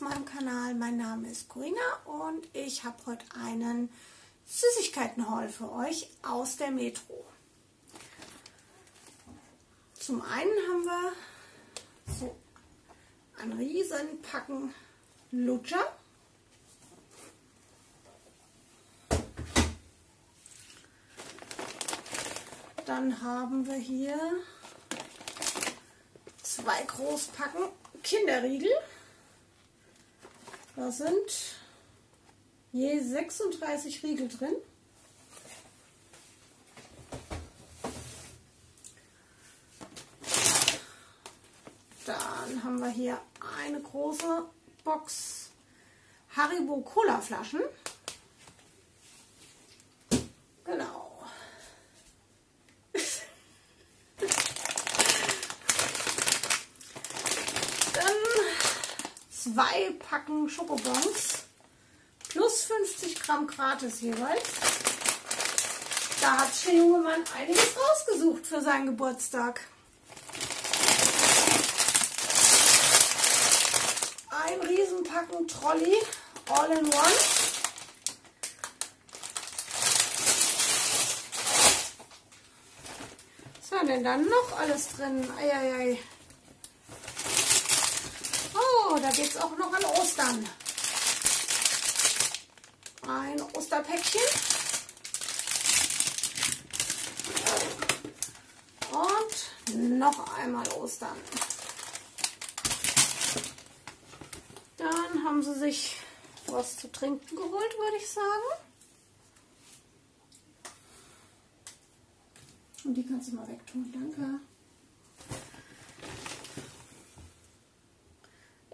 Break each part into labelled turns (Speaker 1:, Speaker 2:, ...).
Speaker 1: meinem Kanal. Mein Name ist Corinna und ich habe heute einen Süßigkeiten-Haul für euch aus der Metro. Zum einen haben wir so ein riesen Packen Lutscher. Dann haben wir hier zwei Großpacken Kinderriegel. Da sind je 36 Riegel drin. Dann haben wir hier eine große Box Haribo Cola Flaschen. Zwei Packen Schokobons plus 50 Gramm gratis jeweils. Da hat der junge Mann einiges rausgesucht für seinen Geburtstag. Ein Riesenpacken Trolley All in One. Was war denn dann noch alles drin? Eieiei. Oh, da geht es auch noch an Ostern. Ein Osterpäckchen. Und noch einmal Ostern. Dann haben sie sich was zu trinken geholt, würde ich sagen. Und die kannst du mal wegtun, danke.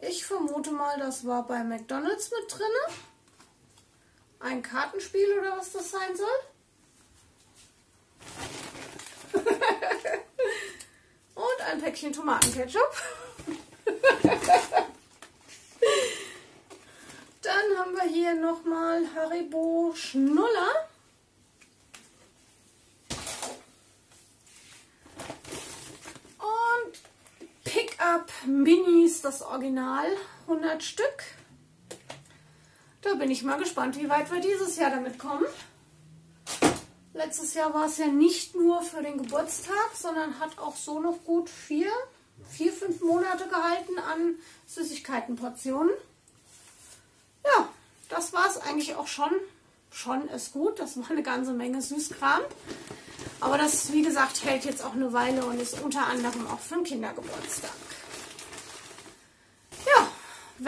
Speaker 1: Ich vermute mal, das war bei McDonalds mit drin. Ein Kartenspiel oder was das sein soll. Und ein Päckchen Tomatenketchup. Dann haben wir hier nochmal Haribo Schnuller. Minis, das Original, 100 Stück. Da bin ich mal gespannt, wie weit wir dieses Jahr damit kommen. Letztes Jahr war es ja nicht nur für den Geburtstag, sondern hat auch so noch gut vier, vier, fünf Monate gehalten an Süßigkeitenportionen. Ja, das war es eigentlich auch schon. Schon ist gut, das war eine ganze Menge Süßkram. Aber das, wie gesagt, hält jetzt auch eine Weile und ist unter anderem auch für den Kindergeburtstag.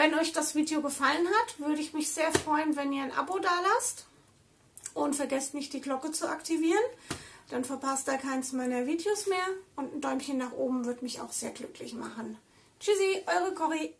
Speaker 1: Wenn euch das Video gefallen hat, würde ich mich sehr freuen, wenn ihr ein Abo da lasst. Und vergesst nicht, die Glocke zu aktivieren. Dann verpasst ihr keins meiner Videos mehr. Und ein Däumchen nach oben würde mich auch sehr glücklich machen. Tschüssi, eure Cory.